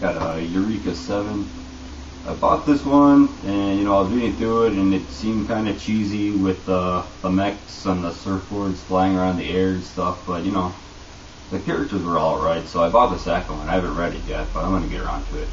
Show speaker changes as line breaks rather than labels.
Got a Eureka 7. I bought this one, and you know, I was reading through it, and it seemed kind of cheesy with uh, the mechs and the surfboards flying around the air and stuff, but you know, the characters were alright, so I bought the second one. I haven't read it yet, but I'm going to get around to it.